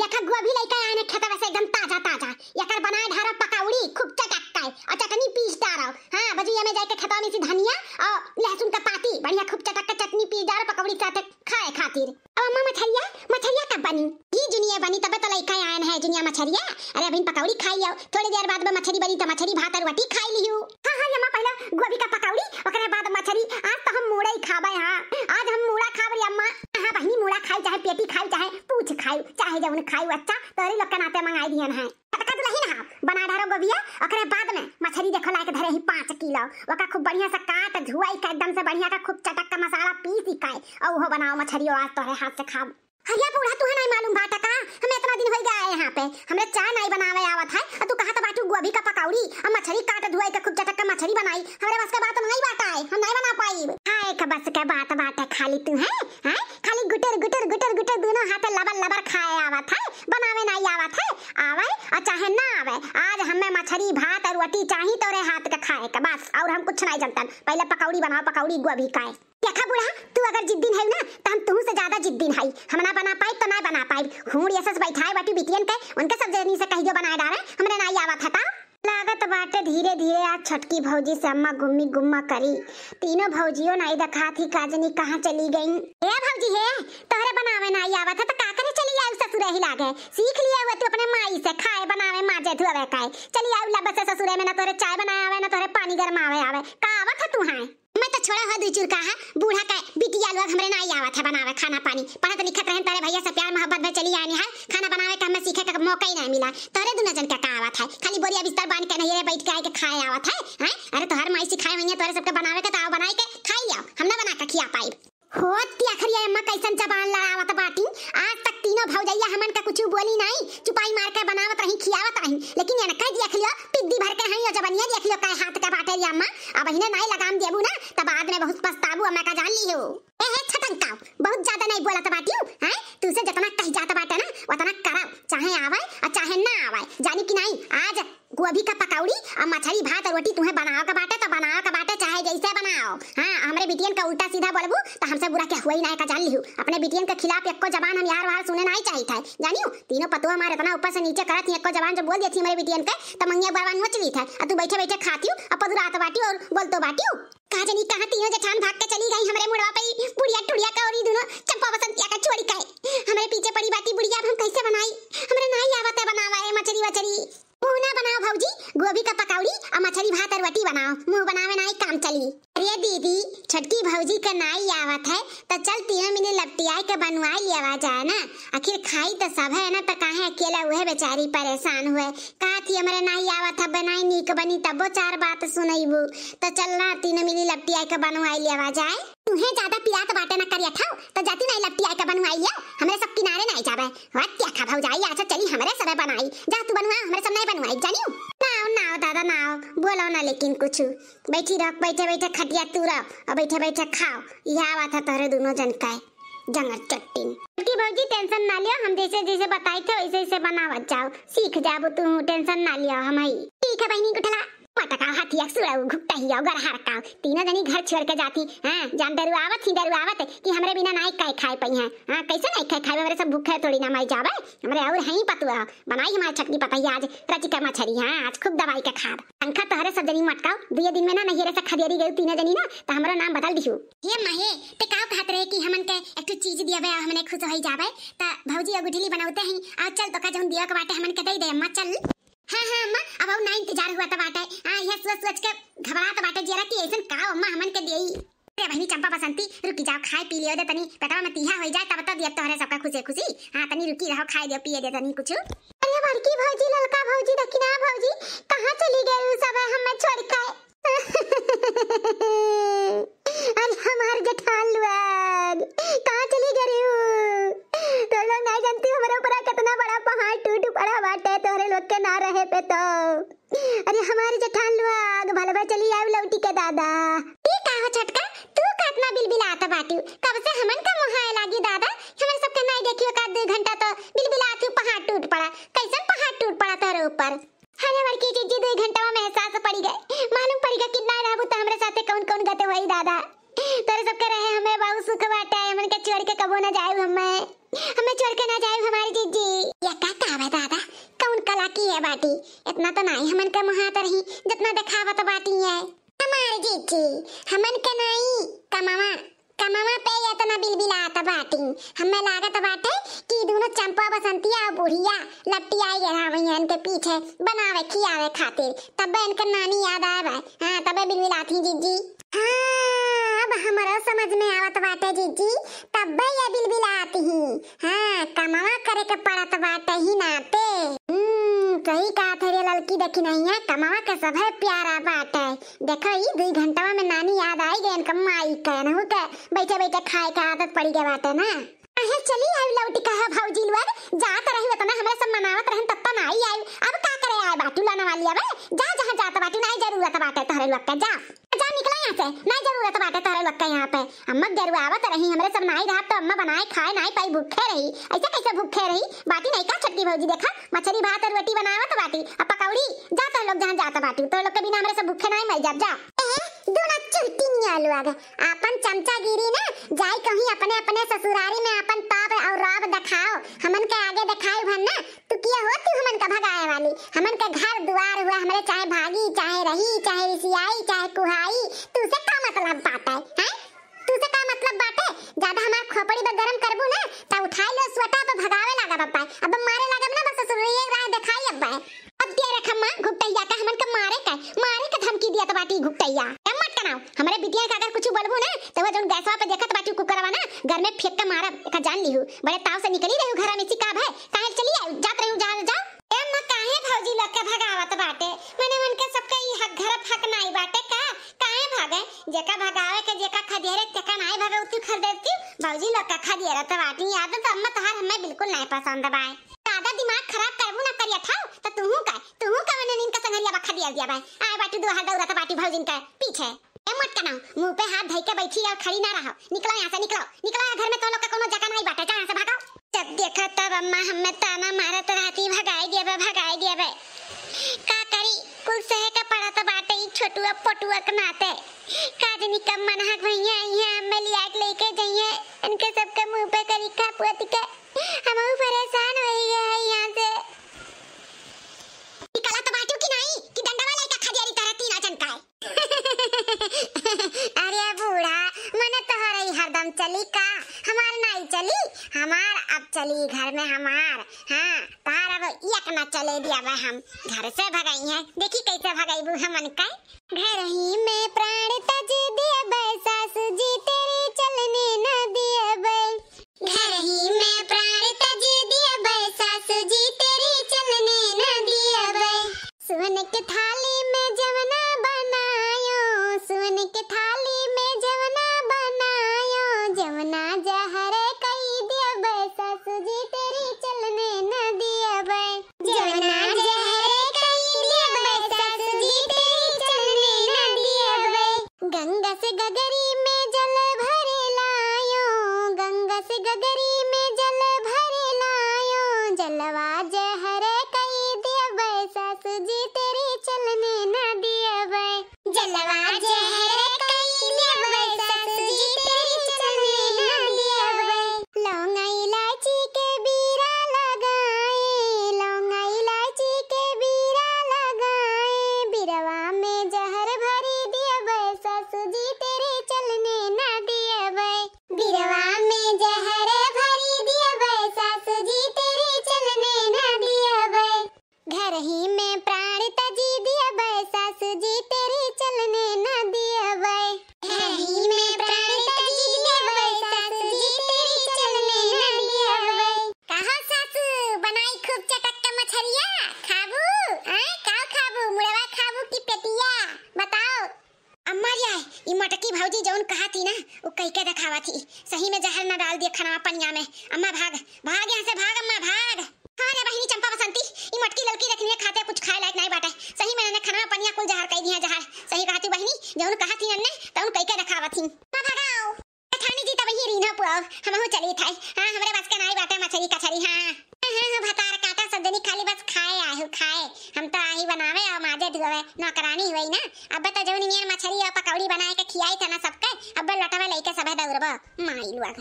देखा गोभी लइका आने खेतवा से एकदम ताज़ा ताज़ा। एकर बनाए ढारो पकौड़ी, खूब चटकता। है और चटनी पीस डारो। हाँ बजुया में जाके खेतवा में से धनिया और लहसुन का पाती। बढ़िया खूब चटक के चटनी पीस डारो, पकौड़ी साथ खाए खातिर। अब अम्मा मछरिया मछरिया कब बनी? ई जुनिया बनी, तबे तो लइका आन है जुनिया मछरिया। अरे अभी पकौड़ी खाई आओ थोड़ी देर बाद में मछली बनी तो मछली भात और रोटी खाई लियो हाँ हाँ पहले गोभी का पकौड़ी, ओकरे बाद मछली आज तो हम मुड़ा ही खाबे, हाँ। आज हम मुड़ा खाबे अम्मा। हाँ, बहिनी मुड़ा खाई चाहे, पेटी खाई चाहे, पूछ खाई, चाहे जौन खाई अच्छा? तोरे लोग के नाते मंगाई दियन है। पटका दुलही ना बना ढारो गोभिया, ओकरे बाद में मछली देखो लायक धरे ही 5 किलो। ओका खूब बढ़िया से काट, धुआई के एकदम से बढ़िया का खूब चटक का मसाला पीस काए और वो बनाओ मछली आज तोरे हाथ से खाब। हरिया बूढ़ा, तुहे नहीं मालूम बात का हमें इतना दिन हो गया है यहाँ पे। हमरे चाय नहीं बनावे आवत है और तू कहा तो बाटू गोभी का पकौड़ी? और मछली काट, धुआई का खूब चटक का मछली बनाई। हमारे बस का बात नहीं बाटा है हम नहीं बना पाई। हाय का बस का बात है खाली तू, है? हैं? खाली गुटर गुटर गुटर गुटर, दोनों हाथ लबर लबर खाए आवत है बनावे नहीं आवत है आवे और चाहे ना आवे आज हमें मछली भात और रोटी चाहिए तोरे हाथ का खाए का, बस, और हम कुछ नहीं जानता पहले पकौड़ी बनाओ, पकौड़ी गोभी खाए। देखा बुढ़ा, तू अगर जिद्दीन है ना तो हम तुम से ज़्यादा जिद्दीन है। हम ना बना पाए तो ना बना पाए हुड़ ऐसे बैठाए बाटी बिटियन के, उनके सब जनी से कहियो बनाए डाले हमरे ना आवत था लागत बाटे धीरे धीरे आज छटकी भौजी से अम्मा गुम्मी गुम्मा करी। तीनों भौजियों नहीं देखा थी काजनी कहाँ चली गई? ए भौजी, है, तोहरे बनावे ना आवा था तो का करे चली आई ससुर ही लागे। सीख लिया हुआ तू अपने माई से, खाए बनावे, माजे धुआवे काए चली आई लब से ससुरे में, ना तोरे चाय बनाए आवे ना तोरे पानी गरमावे आवे। का आवत था तू है तो छोड़ा हो दूचुर का है? बूढ़ा का बिटिया लोग हमरे नहीं आवत है बनावे, खाना पानी। पढ़त लिखत रहन तारे भैया से प्यार, मोहब्बत में चली आनी है। खाना बनावे का हमें सीखे का मौका ही नहीं मिला। तोरे दुना जन का का आवत है? खाली बोरिया बिस्तर बाँध के नहीं बैठ के आए के खाए आवत है, हैं? अरे तोहर माई सिखाए हुई है, तोरे सबके बनावे खाई लियो हम ना बना के खिया पाई होत आखिरी अम्मा कैसन जबान लड़ावत बाटी आज तक तीनों भौजैया हमन का कुछ बोली नहीं चुपाई मार के बनावत रही खियावत रही लेकिन ये कह दिया खियो पिद्दी भर के हई जबनिया देख लियो काय हाथ के बाटे री अम्मा अब इन्हें नहीं लगाम देबू ना तब बाद में बहुत पछताबू ली हो। ए, हे छटंका बहुत ज़्यादा नहीं बोलत बाटी हैं? तू से जितना कह जाता बाटे ना उतना करब चाहे आवे और चाहे ना आवे जानी कि नहीं, आज गोभी का पकौड़ी और मछली, भात और रोटी तुम्हें बनाओ का बाटे तो बनाओ का बाटे, चाहे जैसे बनाओ। हाँ हमरे बिटियन का उल्टा सीधा बोलबू तो हमसे बुरा क्या हुआ ही ना का जान लिहू। अपने बिटियन के खिलाफ एको जबान हम यार वार सुने नहीं चाहिए था। जानियो, तीनों पतुआ हमारे इतना ऊपर से नीचे करत एको जबान जब बोल देती हमारे बिटियन के तो मंगिया बरवान नोच ली था। और तू बैठे बैठे खाती हूँ, और पदुरात बाटी और बोलतो बाटी कहा जनी कहा तीनों जठान भाग के चली गई? हमारे मुड़वा पे बुढ़िया टुड़िया का और ये दोनों चंपा बसंतिया का चोरी का हमारे पीछे पड़ी बाती बुढ़िया, अब हम कैसे बनाई? हमारे नहीं आवत है बनावा है मछली वचरी मुँह ना बनाओ भौजी। गोभी का पकौड़ी और मछली भात और रोटी बनाओ। मुँह बनावे नहीं काम चली। अरे दीदी छटकी भौजी का नाई आवत है तो चल तीनों मिनट लपटियाई के बनवाई लिया जाए ना। आखिर खाई तो सब है ना तो काहे अकेला वह बेचारी परेशान हुए। कहा थी हमारे नाई आवत? है बनाई नीक बनी, तबो चार बात सुनईबू तो चल ना, तीनों मिली लपटियाई के बनवाई लिया जाए। तुम्हें ज़्यादा पियात बाटे ना करिया था तो जाती नहीं लपटियाई के बनवाई लिया हमरे सब किनारे नहीं जावे। हत्या खा भौजाई अच्छा चली हमरे सबे बनाई। जा तू बनवा, हमरे सब नहीं बनवाई, जानियो? नाओ नाओ दादा नाओ बोलो ना लेकिन कुछ। बैठी रख, बैठे बैठे, खटिया तू और बैठे बैठे खाओ। यह बात है तोरे दोनों जन का जंगल चट्टिन की भौजी, टेंशन ना लियो, हम जैसे जैसे बताई थे, वैसे वैसे बनावत जाओ। सीख जाबो तू, टेंशन ना लियो, हम ठीक है बहनी कुठला पटका हाथिया सुड़ा घुकटा ही अगर हर का तीनों जनी घर छोड़ के जाती। हाँ, जान डरू आवत, ही डरू आवत कि हमरे बिना नहीं काय खाए पई हैं। हाँ, कैसे नहीं खाए खाए? हमरे सब भूखे थोड़ी ना मर जावे। हमरे और है ही पतुआ। बनाई हमारी छटनी पता आज रचिका मछली हाँ, आज खूब दवाई का खाद। पंखा तहरे सब जनी मटकाओ दुए दिन में ना नहिरे से खदेरी गई तीनों जनी ना तो हमरो नाम बदल दिहु। ये महे, ते काव कहत रहे कि हमन के एक चीज़ दिया बे हमने खुश होई जावे? त भौजी अगुठली बनावते हैं। आज चल तो का जौन दिया के बाटे हमन के दे दे। अम्मा चल। अब ना इंतज़ार हुआ था बाटे। हाँ, यह सोच सोच के घबरा तो बाटे, जरा कि ऐसा का अम्मा, हमन के देई। अरे बहनी, चंपा बसंती, रुकी जाओ, खाए पी लियो दे तनी। पेटवा में तीहा हो जाए, तब तो दिया तोहरे सबका खुशी खुशी हाँ, तनी रुकी रहो, खाए दियो, पिए दे तनी कुछ। अरे, बड़की भौजी, ललका भौजी, दक्षिणा भौजी, कहाँ चली गई सब? हमें छोड़ के आती कब से हमन का मुहा लागी दादा? हमन सब के नहीं देखियो का आध घंटा तो बिलबिलाती पहाड़ टूट पड़ा। कैसन पहाड़ टूट पड़ा तेरे ऊपर? अरे की चीज़ दो घंटा में एहसास पड़ी गए। मालूम पड़ी गया कितना रहबू तो हमरे साथे कौन कौन गते वही दादा। तोरे सबके रहे हमें बाबू सुख बाटे, हमन के छोड़ के कबो ना जाए हमें हमें छोड़ के ना जाए हमारी जीजी। या का कावे दादा? कौन कला की है बाटी? इतना तो नहीं हमन के मुहा तो रही, जितना दिखावत बाटी है। हमारी जीजी, हमन के नहीं कमावा। कमावा पे ये तो ना बिलबिलात बाटी। हमें लागत बाटे कि दोनों चंपा बसंतिया और बुढ़िया लपटी आई है वही इनके पीछे बनावे, खियावे खातिर। तब इनके नानी याद आवे। हाँ तबे बिलबिलाती जीजी। हाँ अब हमारा समझ में आवत बाटे जीजी। तब ये बिलबिलाती ही। हाँ कमावा करे के पड़त बाटे ही नाते कहा थे रे लड़की देखी नहीं है, कमावा के सब है प्यारा बात है। देखो ई दो घंटा में नानी याद आई गई, इनका माई कहना हो। के बैठे बैठे खाए का आदत पड़ी गई बात है ना। अहे, चली आई लौटी कहा, भौजी लोग जात रही तना हमरे सब मनावत रहन तब तक आई आई। अब का करे आए बाटू लाना वाली अब जा, जहाँ जात बाटू नहीं ज़रूरत बाटे तहरे लोग का, जा। जा, निकला यहाँ से नहीं ज़रूरत बाटे तहरे लोग का यहाँ पे। अम्मा ज़रूरत रही, हमरे सब नाई रात तो अम्मा बनाए, खाए नहीं पाई, भूखे रही। ऐसे कैसे भूखे रही? बाटी नहीं का छटकी भौजी, देखा? मछली भात और रोटी बनावत बाटी। अब पकौड़ी, जा तो लोग जहाँ जाता बाटी। तो लोग के बिना हमरे सब भूखे नहीं मर जाब जा। दोना चुलती नियालू आगे अपन चमचागिरी ना, जाई कहीं अपने अपने ससुरारी में अपन ताप और राब दिखाओ। हमन के आगे दिखाई भन ना, तू किया हो तू हमन का भगाए वाली? हमन के घर द्वार हुआ, हमरे चाहे भागी, चाहे रही, चाहे रिसियाई चाहे कुहाई तू से का मतलब बात है हैं तू से का मतलब बात है ज़्यादा हमार खोपड़ी पे गरम करबू ना ता उठाई लो स्वटा पे भगावे लागा बप्पा अब मारे लागा ना बस ससुर एक राह दिखाई अब दे रखा माँ घुटैया का हमन के मारे का मारे का धमकी दिया तो बाटी घुटैया ए मत कनाओ हमरे बिटिया का अगर कुछ बोलबू ना तो वो जोन गैसवा पे देखत बाटी कुकरवा ना, घर में फेंक के मारा, का जान लिहू बड़े ताव से निकली रहू घर में सिकाब है। काहे चली आई जात रहू जा जा। ए म काहे भौजी लोग के भगावत बाटे? मने मन के सबके ई हक, घर हक नहीं बाटे का? काहे भागे? जेका भगावे के, जेका खदेरे, तेका नहीं भागे उती खदेरती। भौजी लोग का खदेरे तो बाटी। याद तो अम्मा तहार हमें बिल्कुल नहीं पसंद बाए। थाओ तो का तूहू का मने इनका संगरिया बखा दिया दिया बाय आए बाटी दो हाथ दौरा बाटी भौजिन का पीछे। ए मत कनाओ मुँह पे हाथ धइ के बैठी और खड़ी ना रहो। निकलो यहाँ से, निकलो। निकलो घर में तो लोग का कोनो जगह नहीं बाटे। जा से भागो। जब देखा तब अम्मा हमें ताना मारत रहती भगाई दिया बे, भगाई दिया बे। का करी कुल सहे का पड़ा तो बाटे ही छोटुआ पटुआ के नाते। काजनी कम मनहक भैया यहाँ हमें लिया लेके जाइए। इनके सबके मुँह पे करी खा पुअत के हम परेशान हो गए हैं यहाँ से निकला तो बाटू की नहीं कि डंडा वाला का खदियारी तरह तीन अचन का अरे बूढ़ा मने तो हरई हरदम चली का हमार नहीं चली हमार अब चली घर में हमार हाँ तार अब एक न चले दिया हम। घर से भगाई है। देखी कैसे भगाई बू हमन का घर ही में प्राण तज दिए बे सास जी तेरी चलने न दिए बे घर ही में प्राण तज दिए बे सास जी तेरे चलने न दिए बे सुन के थाली ಆಗದೇ भौजी जौन कहा थी ना, वो कह के दिखावा थी। सही में जहर न डाल दिया खाना पनिया में। अम्मा भाग भाग यहाँ से भाग, अम्मा भाग। हाँ रे बहिनी चंपा बसंती ई मटकी लड़की रखनी है, खाते कुछ खाए लायक नहीं बाटे। सही में ने खाना पनिया कुल जहर कह दिया जहर। सही कहा थी बहिनी, जौन कहा थी हमने, तौन कह के दिखावा थी। ना भगाओ। थानी जी, तब ही रीना पुआव हम हो चली थाई। हाँ, हमरे बस के नहीं बाटे मछली कछरी, हाँ। हाँ हाँ भतार काटा सब खाली बस खाए आए खाए। हम तो आही बनावे और माजे नौकरानी हुई ना। अब तो जौन नियर मछली और पकौड़ी बनाए के खियाई था ना सबके अब लटवा लेके सबे दौड़बा। माई लुआ